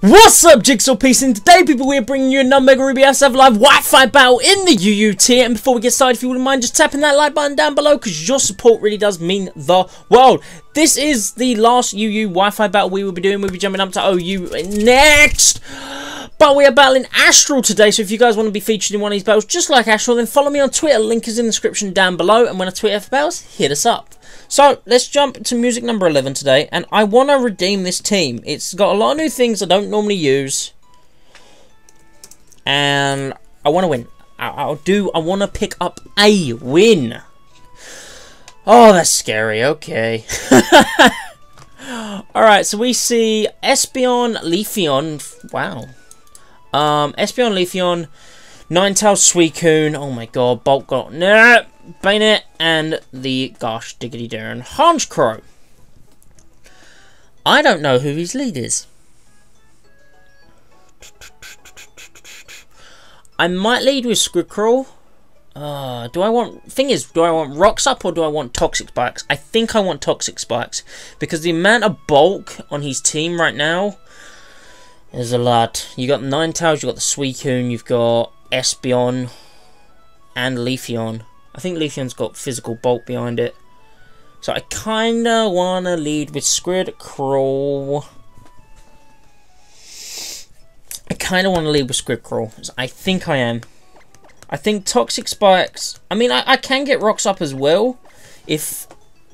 What's up, Jigsaw Piece? And today, people, we're bringing you another Mega Ruby SF Live Wi-Fi battle in the UUT. And before we get started, if you wouldn't mind just tapping that like button down below, because your support really does mean the world. This is the last UU Wi-Fi battle we will be doing. We'll be jumping up to OU next. But we are battling Astral today, so if you guys want to be featured in one of these battles, just like Astral, then follow me on Twitter. Link is in the description down below. And when I tweet F battles, hit us up. So, let's jump to music number 11 today, and I want to redeem this team. It's got a lot of new things I don't normally use, and I want to win. I will do, I want to pick up a win. Oh, that's scary, okay. Alright, so we see Espeon, Leafeon, wow. Um, Espeon, Leafeon, Ninetales, Suicune, oh my god, Bolt got, nah, Banette, and the gosh diggity darn Honchkrow. I don't know who his lead is. I might lead with Squircle. Uh, do I want... Thing is, do I want Rocks Up or do I want Toxic Spikes? I think I want Toxic Spikes. Because the amount of bulk on his team right now is a lot. You got nine Ninetales, you got the Suicune, you've got Espeon and Leafeon. I think Leafeon's got physical bulk behind it. So I kinda wanna lead with Squid Crawl. I kinda wanna lead with Squid Crawl. I think I am. I think Toxic Spikes... I mean, I, I can get Rocks up as well if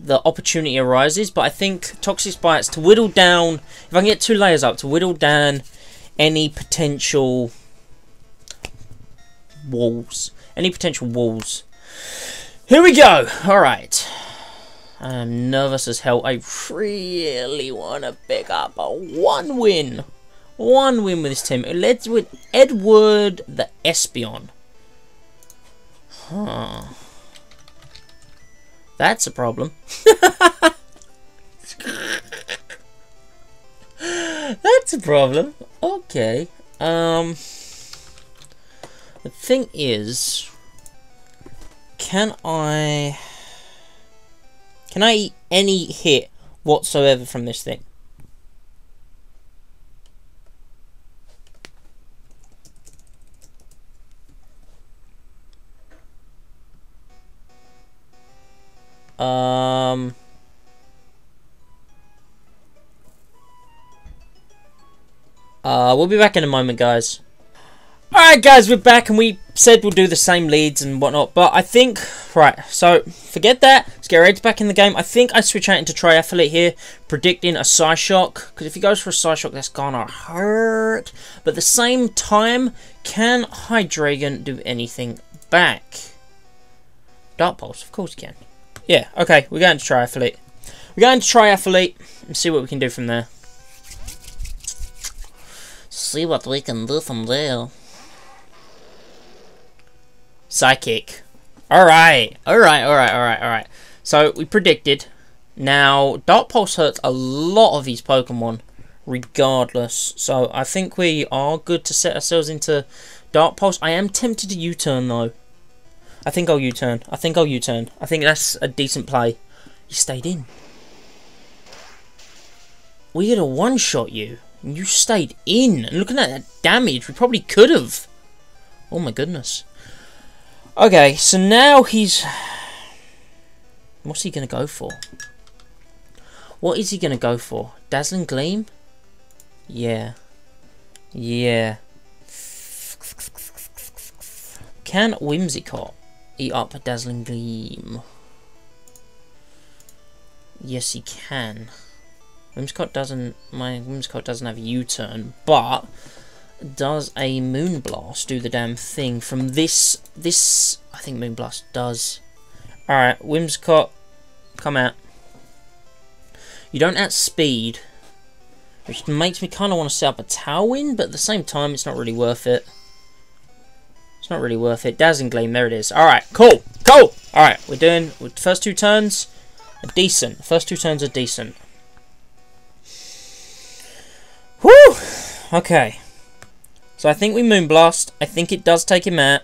the opportunity arises, but I think Toxic Spikes to whittle down... If I can get two layers up, to whittle down any potential walls. Any potential walls here we go. All right. I'm nervous as hell. I really want to pick up a one win. One win with this team. Let's with Edward the Espeon. Huh. That's a problem. That's a problem. Okay. Um. The thing is, can I... Can I eat any hit whatsoever from this thing? Um... Uh, we'll be back in a moment, guys. Alright guys, we're back and we said we'll do the same leads and whatnot, but I think, right, so forget that, let's get Reds back in the game. I think I switch out into Triathlete here, predicting a Psyshock, because if he goes for a Psyshock, that's gonna hurt. But at the same time, can Hydreigon do anything back? Dark Pulse, of course can. Yeah, okay, we're going to Triathlete. We're going to Triathlete and see what we can do from there. See what we can do from there. Psychic. Alright, alright, alright, alright, alright. So, we predicted. Now, Dark Pulse hurts a lot of these Pokemon, regardless. So, I think we are good to set ourselves into Dark Pulse. I am tempted to U-turn, though. I think I'll U-turn. I think I'll U-turn. I think that's a decent play. You stayed in. We had a one-shot you. And you stayed in. And looking at that damage, we probably could have. Oh my goodness. Okay, so now he's... What's he going to go for? What is he going to go for? Dazzling Gleam? Yeah. Yeah. Can Whimsicott eat up a Dazzling Gleam? Yes, he can. Whimsicott doesn't... My Whimsicott doesn't have a U-turn, but does a Moonblast do the damn thing from this, this, I think Moonblast does. Alright, Whimsicott, come out. You don't at speed, which makes me kind of want to set up a Tailwind, but at the same time, it's not really worth it. It's not really worth it. Dazzling Gleam, there it is. Alright, cool, cool! Alright, we're doing, first two turns, are decent. First two turns are decent. Whew! Okay. So I think we Moonblast. I think it does take him out.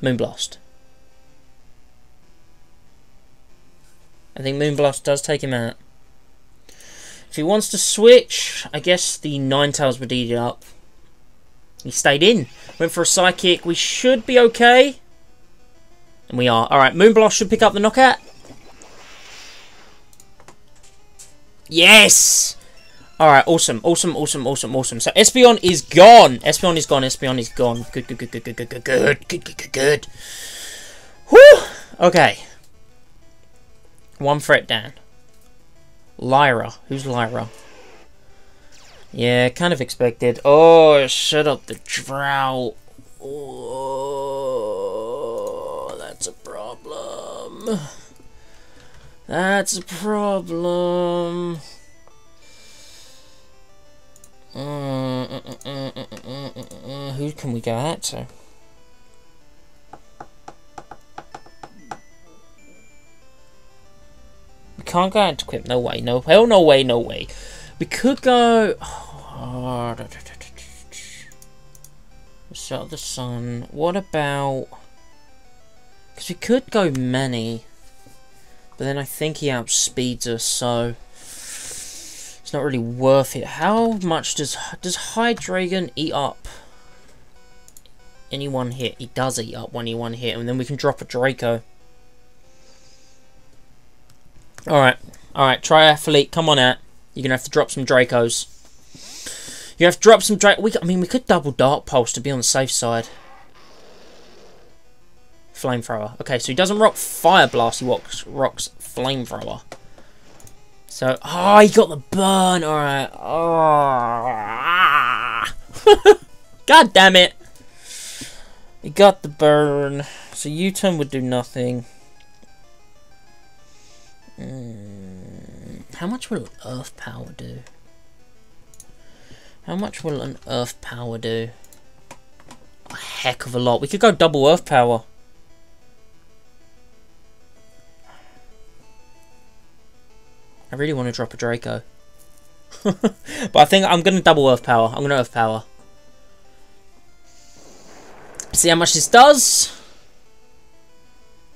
Moonblast. I think Moonblast does take him out. If he wants to switch, I guess the Ninetales would eat it up. He stayed in. Went for a Psychic. We should be okay. And we are. Alright, Moonblast should pick up the knockout. Yes! Alright, awesome, awesome, awesome, awesome, awesome. So Espeon is gone. Espeon is gone. Espeon is gone. Good, good, good, good, good, good, good, good, good, good, good, good. Whew! Okay. One threat down. Lyra. Who's Lyra? Yeah, kind of expected. Oh, shut up the drought. Oh, that's a problem. That's a problem. Uh, uh, uh, who can we go out to? We can't go out to Quip. No way. No hell. No way. No way. We could go. Oh, Shut the sun. What about? Because we could go many, but then I think he outspeeds us, so it's not really worth it. How much does does Hydreigon eat up? Any one hit, he does eat up any one hit, and then we can drop a Draco. Alright, alright, Triathlete, come on out. You're gonna have to drop some Dracos. You have to drop some Draco. We, I mean, we could double Dark Pulse to be on the safe side. Flamethrower. Okay, so he doesn't rock Fire Blast, he rocks, rocks Flamethrower. So, oh, he got the burn. Alright. Oh. God damn it. He got the burn. So U-turn would do nothing. Mm, how much will Earth Power do? How much will an Earth Power do? A heck of a lot. We could go double Earth Power. I really want to drop a Draco. but I think I'm going to double Earth Power. I'm going to Earth Power. See how much this does.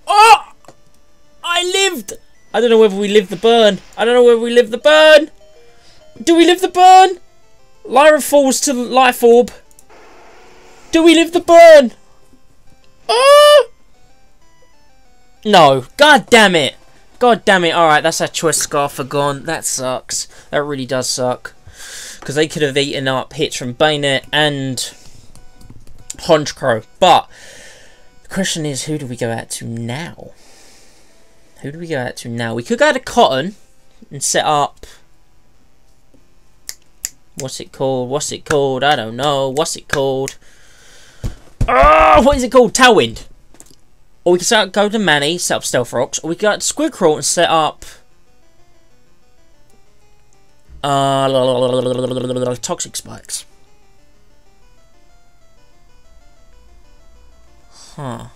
Oh! I lived! I don't know whether we live the burn. I don't know whether we live the burn. Do we live the burn? Lyra falls to Life Orb. Do we live the burn? Oh! No. God damn it. God damn it. Alright, that's our choice Scarfer gone. That sucks. That really does suck. Because they could have eaten up hits from Banette and Honchkrow. But the question is, who do we go out to now? Who do we go out to now? We could go to Cotton and set up... What's it called? What's it called? I don't know. What's it called? Oh, what is it called? Tailwind. Or we can set up, go to Manny, set up Stealth Rocks. Or we can go to Squircrawl and set up... Uh, Toxic Spikes. Huh.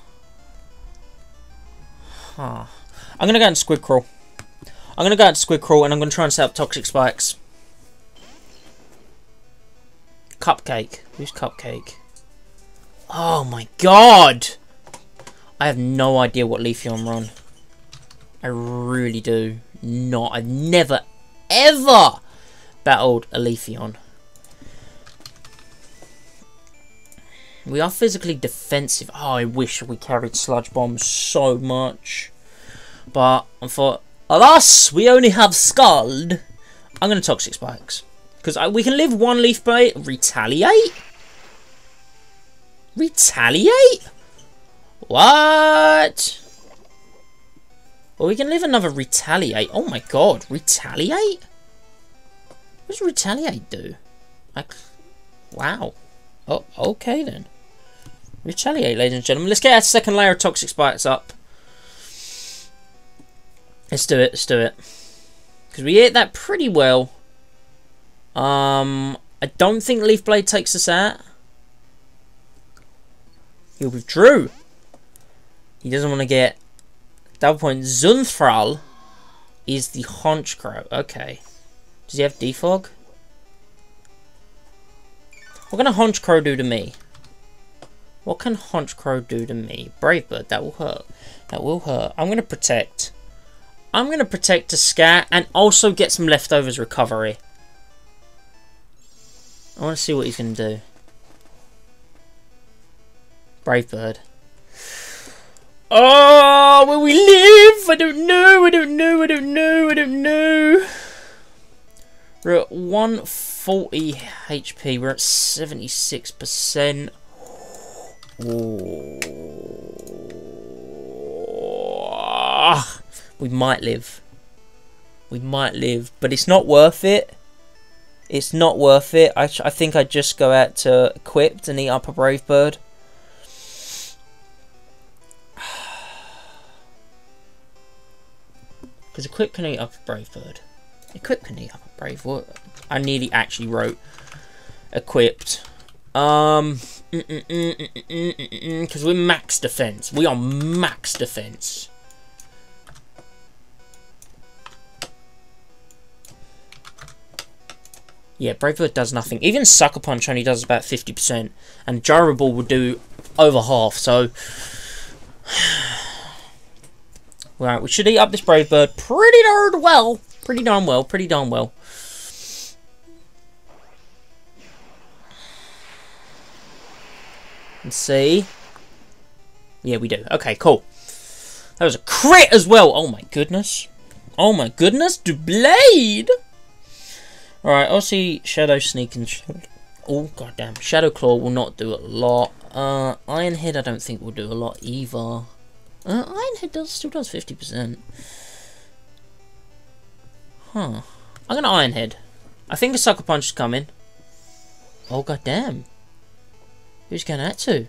Huh. I'm gonna go into Squircrawl. I'm gonna go into Squircrawl and I'm gonna try and set up Toxic Spikes. Cupcake. Who's Cupcake? Oh my god! I have no idea what Leafeon run. I really do not. I've never, ever battled a Leafeon. We are physically defensive. Oh, I wish we carried Sludge Bombs so much. But, for alas, we only have Scald. I'm going to Toxic Spikes. Because we can live one Leaf Blade. Retaliate? Retaliate? What? Well, we can live another Retaliate. Oh my god, Retaliate? What does Retaliate do? Like, wow. Oh, okay then. Retaliate, ladies and gentlemen. Let's get our second layer of Toxic Spikes up. Let's do it, let's do it. Because we hit that pretty well. Um, I don't think Leaf Blade takes us out. He withdrew. He doesn't want to get double point. Zunthral is the Honchkrow. Okay. Does he have defog? What can a Honchkrow do to me? What can Honchkrow do to me? Brave Bird, that will hurt. That will hurt. I'm going to protect. I'm going to protect a scat and also get some leftovers recovery. I want to see what he's going to do. Brave Bird. Oh, will we live? I don't know, I don't know, I don't know, I don't know. We're at 140 HP, we're at 76%. Oh. We might live. We might live, but it's not worth it. It's not worth it. I, I think I'd just go out to equipped and eat up a brave bird. Because equip can eat up a brave bird. Equipped can eat up a brave bird. I nearly actually wrote equipped. Um, because mm mm mm, mm, mm we're max defense. We are max defense. Yeah, Brave Bird does nothing. Even Sucker Punch only does about 50%. And Gyro Ball would do over half, so... right, we should eat up this Brave Bird pretty darn well. Pretty darn well, pretty darn well. Let's see. Yeah, we do. Okay, cool. That was a crit as well. Oh my goodness. Oh my goodness, the blade! Alright, obviously Shadow Sneak and... Shadow oh, goddamn. Shadow Claw will not do a lot. Uh, Iron Head I don't think will do a lot either. Uh, Iron Head does, still does 50%. Huh. I'm gonna Iron Head. I think a Sucker Punch is coming. Oh, goddamn. Who's going that to?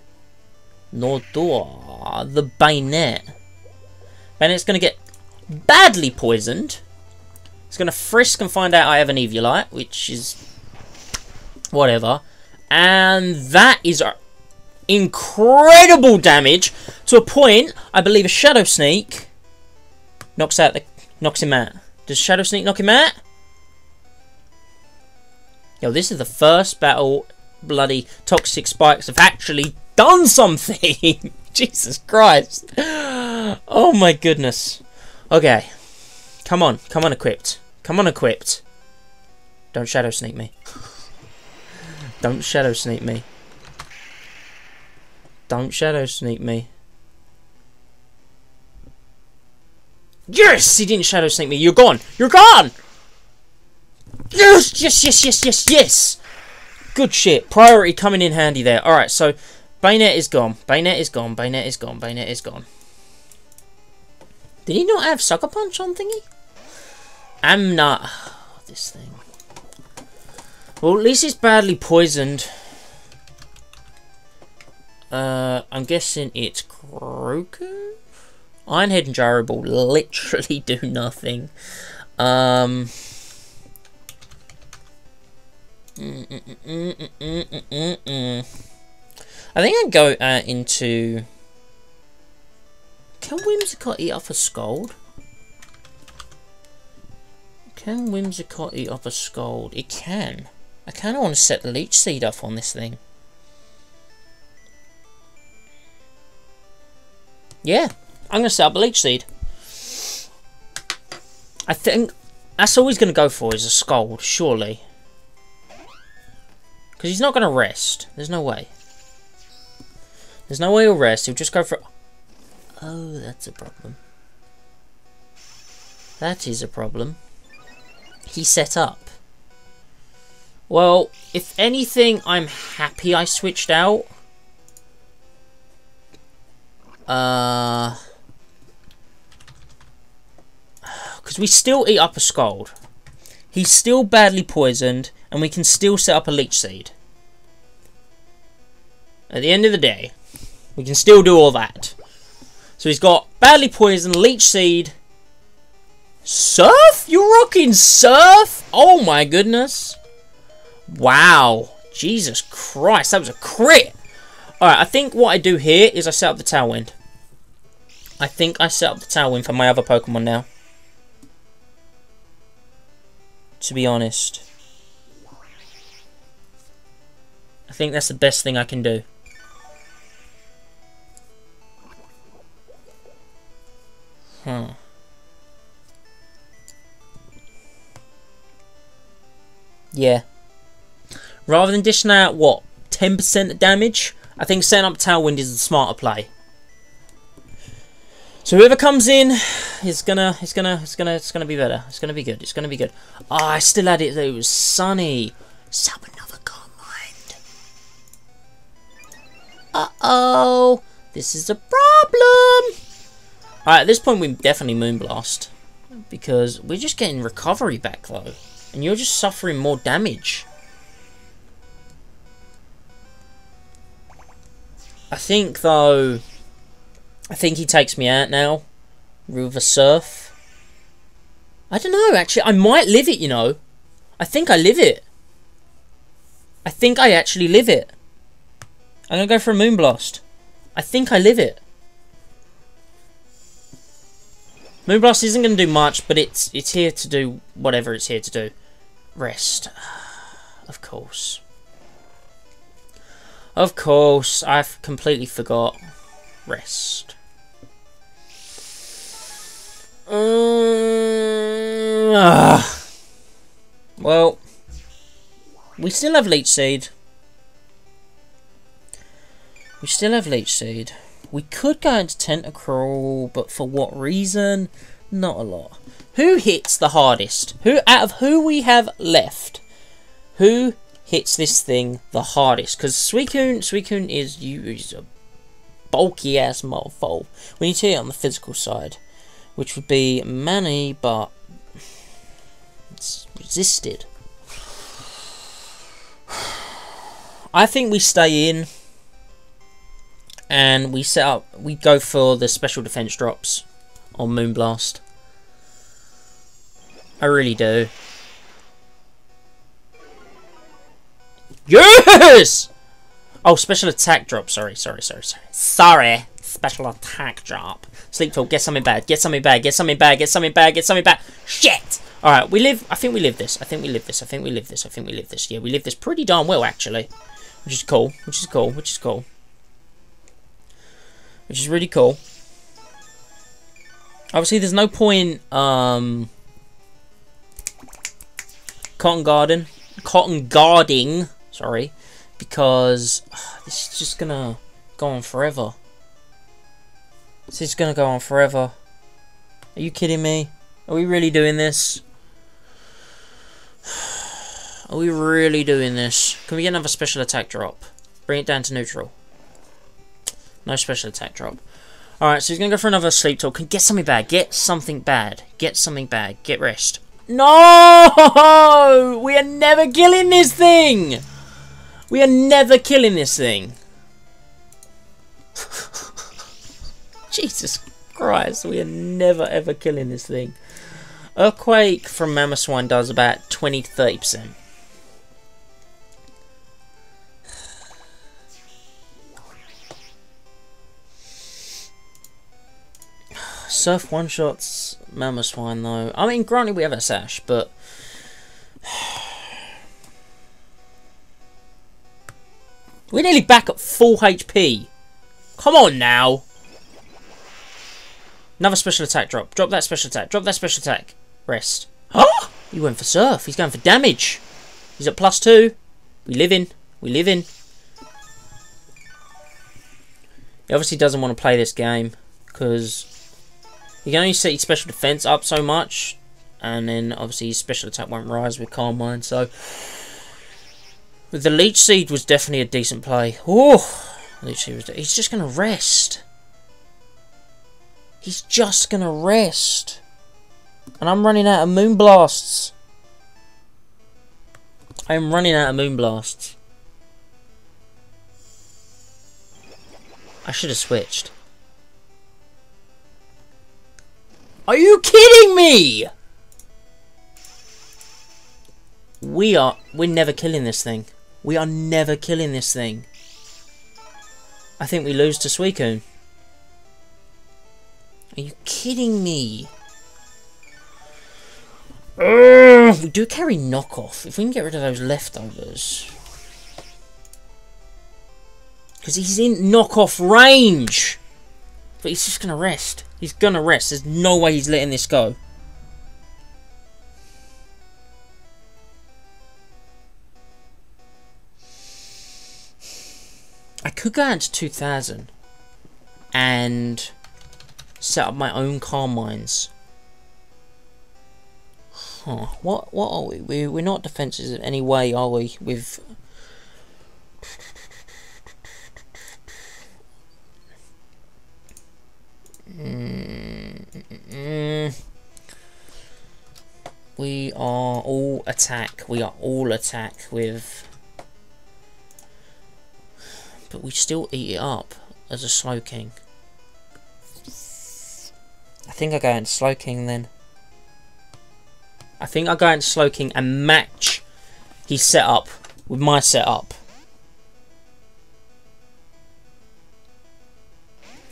Nordor. The Banette. Banette's gonna get badly poisoned. It's going to frisk and find out I have an Eviolite, which is whatever. And that is incredible damage to a point, I believe a Shadow Sneak knocks out the knocks him out. Does Shadow Sneak knock him out? Yo, this is the first battle bloody Toxic Spikes have actually done something! Jesus Christ! Oh my goodness. Okay. Come on, come on equipped. Come on equipped. Don't shadow sneak me. Don't shadow sneak me. Don't shadow sneak me. Yes! He didn't shadow sneak me. You're gone! You're gone! Yes! Yes, yes, yes, yes, yes! Good shit. Priority coming in handy there. Alright, so Banette is gone. Banette is gone. Banette is gone. Banette is gone. Did he not have Sucker Punch on thingy? I'm not... this thing. Well, at least it's badly poisoned. Uh, I'm guessing it's Grogu? Ironhead and Gyro Ball literally do nothing. Um... I think I'd go uh, into... Can Whimsicott eat off a Scald? Can Whimsicott eat up a Scald? It can. I kind of want to set the Leech Seed up on this thing. Yeah, I'm going to set up a Leech Seed. I think that's all he's going to go for is a Scald, surely. Because he's not going to rest. There's no way. There's no way he'll rest. He'll just go for... Oh, that's a problem. That is a problem he set up? Well, if anything, I'm happy I switched out. Uh... Because we still eat up a Scald. He's still badly poisoned, and we can still set up a Leech Seed. At the end of the day, we can still do all that. So he's got badly poisoned, Leech Seed, Surf? You're rocking surf? Oh my goodness. Wow. Jesus Christ, that was a crit. Alright, I think what I do here is I set up the Tailwind. I think I set up the Tailwind for my other Pokemon now. To be honest. I think that's the best thing I can do. Huh. Yeah. Rather than dishing out, what, 10% damage? I think setting up Tailwind is the smarter play. So whoever comes in is gonna, it's gonna, it's gonna, it's gonna be better. It's gonna be good. It's gonna be good. Oh, I still had it. It was sunny. Sub another Calm Mind. Uh oh, this is a problem. Alright, at this point we definitely Moonblast because we're just getting recovery back though, and you're just suffering more damage. I think though I think he takes me out now. River Surf. I don't know, actually. I might live it, you know. I think I live it. I think I actually live it. I'm going to go for a Moonblast. I think I live it. Moonblast isn't going to do much, but it's it's here to do whatever it's here to do. Rest. Of course. Of course, I've completely forgot. Rest. Uh, well, we still have Leech Seed. We still have Leech Seed. We could go into Tentacruel, but for what reason? Not a lot. Who hits the hardest? Who out of who we have left? Who hits this thing the hardest? Because Suicune, Suicune is you is a bulky ass motherfucker. We need to hit it on the physical side which would be Manny, but it's resisted. I think we stay in and we set up, we go for the special defense drops on Moonblast. I really do. Yes! Oh, special attack drop. Sorry, sorry, sorry, sorry. Sorry. Special attack drop. Sleep talk, get something bad, get something bad, get something bad, get something bad, get something bad. Shit! Alright, we live, I think we live this, I think we live this, I think we live this, I think we live this. Yeah, we live this pretty darn well, actually. Which is cool, which is cool, which is cool. Which is really cool. Obviously, there's no point, um... Cotton Garden. Cotton Guarding, sorry. Because uh, this is just gonna go on forever. This is gonna go on forever. Are you kidding me? Are we really doing this? Are we really doing this? Can we get another special attack drop? Bring it down to neutral. No special attack drop. Alright, so he's gonna go for another sleep talk. Can get something bad. Get something bad. Get something bad. Get rest. No! We are never killing this thing! We are never killing this thing. Jesus Christ, we are never ever killing this thing. Earthquake from Mamoswine does about 20 Surf one shots Mamoswine though. I mean, granted we have a sash, but we're nearly back at full HP. Come on now. Another special attack drop. Drop that special attack. Drop that special attack. Rest. Huh? He went for surf. He's going for damage. He's at plus two. We live in. We live in. He obviously doesn't want to play this game because he can only set his special defense up so much, and then obviously his special attack won't rise with Calm Mind. So, the Leech Seed was definitely a decent play. Oh, Leech Seed was. He's just gonna rest. He's just gonna rest. And I'm running out of Moonblasts. I am running out of Moonblasts. I should have switched. Are you kidding me? We are... We're never killing this thing. We are never killing this thing. I think we lose to Suicune. Are you kidding me? we do carry knockoff. If we can get rid of those leftovers. Because he's in knockoff range. But he's just going to rest. He's going to rest. There's no way he's letting this go. I could go into to 2000 and set up my own Calm Minds. Huh. What, what are we? We're, not defences in any way, are we? With... We are all attack. We are all attack with... But we still eat it up as a Slowking. I think I go into Slowking then. I think I go into Slowking and match his setup with my setup.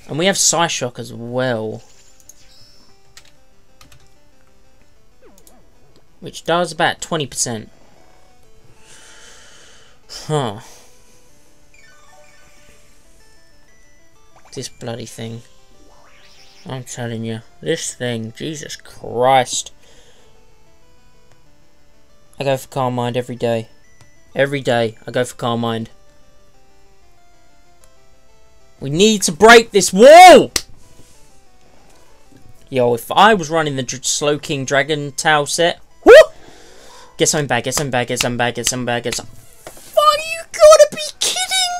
And we have Psyshock as well. Which does about 20%. Huh. This bloody thing. I'm telling you. This thing. Jesus Christ. I go for Calm Mind every day. Every day I go for Calm Mind. We need to break this wall! Yo, if I was running the Slowking Dragon Tail set, whoo! Get something back, get something back, get something back, get back, get something. Fuck, you gotta be kidding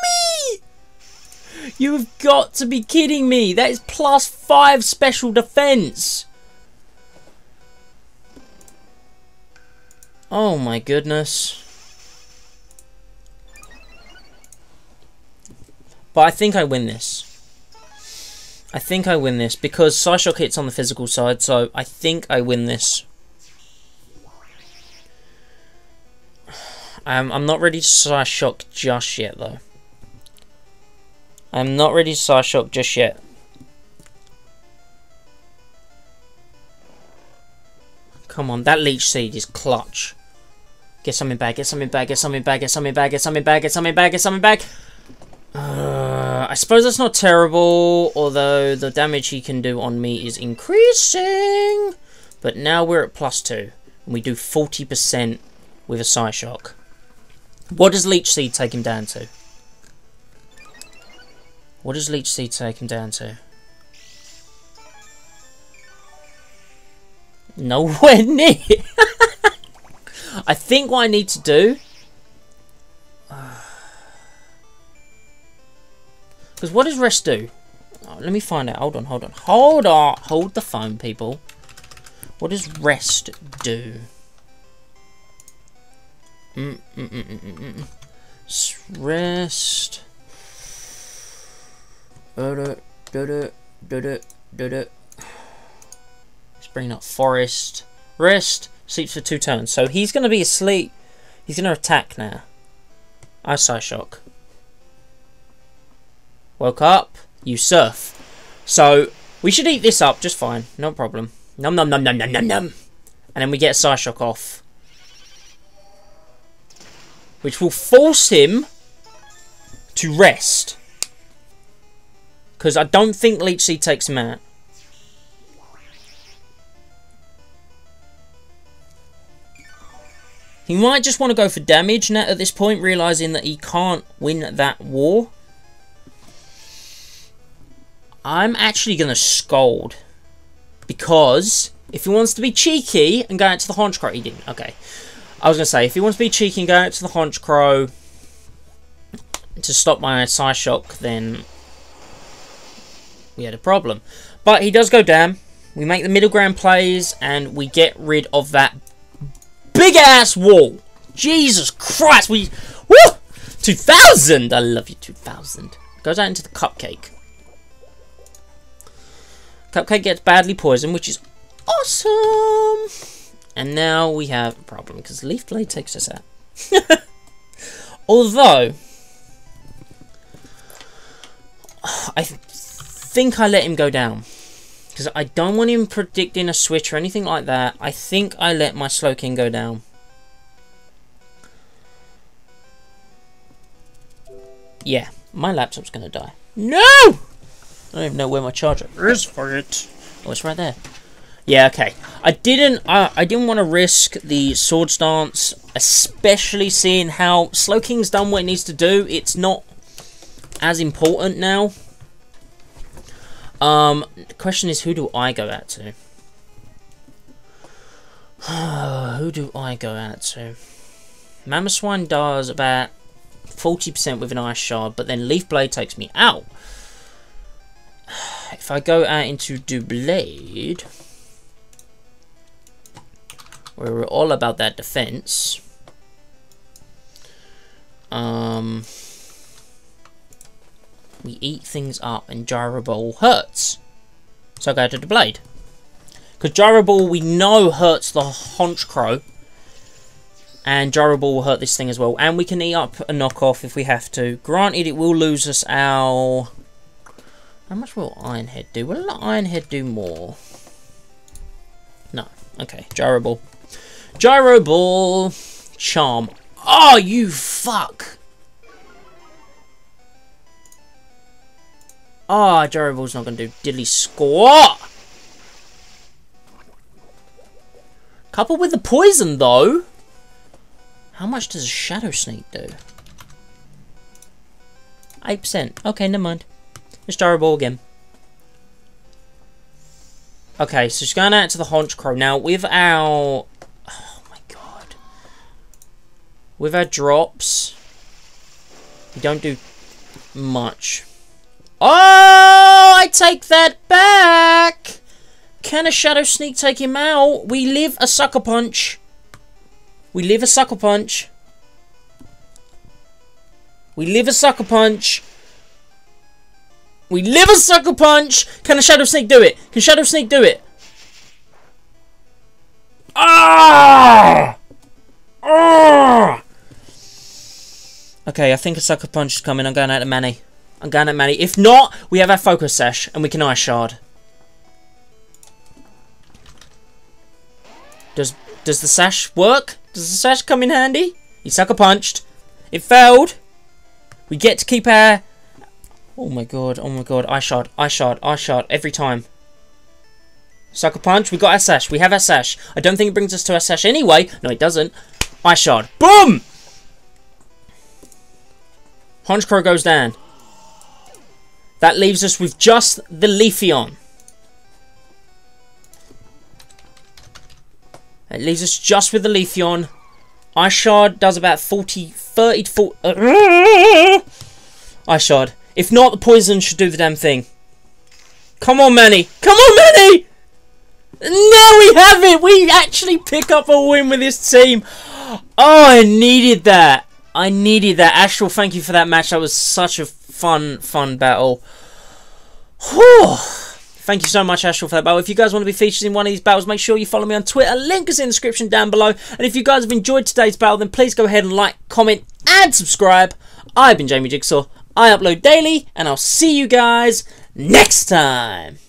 me! You've got to be kidding me! That is plus five special defense! Oh my goodness. But I think I win this. I think I win this because Psyshock hits on the physical side, so I think I win this. I'm, I'm not ready to Psyshock just yet, though. I'm not ready to Psyshock just yet. Come on, that Leech Seed is clutch. Get something back, get something back, get something back, get something back, get something back, get something back, get something back. Uh, I suppose that's not terrible, although the damage he can do on me is increasing. But now we're at plus two, and we do 40% with a Psyshock. What does Leech Seed take him down to? What does Leech Seed take him down to? Nowhere near! I think what I need to do Because what does rest do? Oh, let me find out. Hold on, hold on. Hold on. Hold the phone, people. What does rest do? Mm, mm, mm. Rest. Let's bring up Forest. Rest. Sleeps for two turns. So he's going to be asleep. He's going to attack now. I Psyshock. Woke up. You surf. So, we should eat this up just fine. No problem. Num num num num num num num. And then we get Psyshock off. Which will force him to rest. Because I don't think Leech Seed takes him out. He might just want to go for damage now at this point, realising that he can't win that war. I'm actually going to scold. Because if he wants to be cheeky and go out to the Honchkrow... He didn't. Okay. I was going to say, if he wants to be cheeky and go out to the Honchkrow to stop my Psyshock, then we had a problem. But he does go down. We make the middle ground plays, and we get rid of that big-ass wall. Jesus Christ, we... Woo! 2000! I love you, 2000. Goes out into the cupcake. Cupcake gets badly poisoned, which is awesome! And now we have a problem, because Leaf Blade takes us out. Although, I th think I let him go down. Because I don't want him predicting a switch or anything like that. I think I let my Slowking go down. Yeah, my laptop's going to die. No! I don't even know where my charger is for it. Oh, it's right there. Yeah, okay. I didn't. Uh, I didn't want to risk the Swords Dance, especially seeing how Slowking's done what it needs to do. It's not as important now. Um, the question is, who do I go out to? who do I go out to? Mamoswine does about 40% with an Ice Shard, but then Leaf Blade takes me out. If I go out into Doublade, where we're all about that defense, um, we eat things up and Gyro Ball hurts. So I go to Doublade. Because Gyro Ball we know hurts the Honchkrow. And Gyro Ball will hurt this thing as well. And we can eat up a knockoff if we have to. Granted, it will lose us our... How much will Ironhead do? Will Ironhead do more? No. Okay, Gyro Ball. Gyro Ball. Charm. Oh, you fuck! Ah, oh, Gyro Ball's not to do diddly squat! Coupled with the poison, though. How much does a Shadow Sneak do? 8%. Okay, never mind. It's Gyro Ball again. Okay, so she's going out to the Honchkrow. Now, with our... Oh, my God. With our drops, we don't do much. Oh, I take that back! Can a Shadow Sneak take him out? We live a Sucker Punch. We live a Sucker Punch. We live a Sucker Punch. We live a Sucker Punch. Can a Shadow Sneak do it? Can Shadow Sneak do it? Ah! Ah! Okay, I think a Sucker Punch is coming. I'm going out to Manny. I'm going at Manny. If not, we have our Focus Sash and we can Ice Shard. Does does the sash work? Does the sash come in handy? He sucker punched. It failed. We get to keep our... Oh my god, oh my god. I shot, I shot, I shot every time. Sucker punch. We got our sash. We have our sash. I don't think it brings us to our sash anyway. No, it doesn't. I shot. Boom! Honchkrow goes down. That leaves us with just the Leafeon. It leaves us just with the Leafeon. Shard does about 40, 30 to 40... Uh, Ice Shard. If not, the Poison should do the damn thing. Come on, Manny. Come on, Manny! Now we have it! We actually pick up a win with this team. Oh, I needed that. I needed that. Astral, thank you for that match. That was such a fun, fun battle. Whew. Thank you so much, Astral, for that battle. If you guys want to be featured in one of these battles, make sure you follow me on Twitter. Link is in the description down below. And if you guys have enjoyed today's battle, then please go ahead and like, comment, and subscribe. I've been Jamie Jigsaw. I upload daily, and I'll see you guys next time.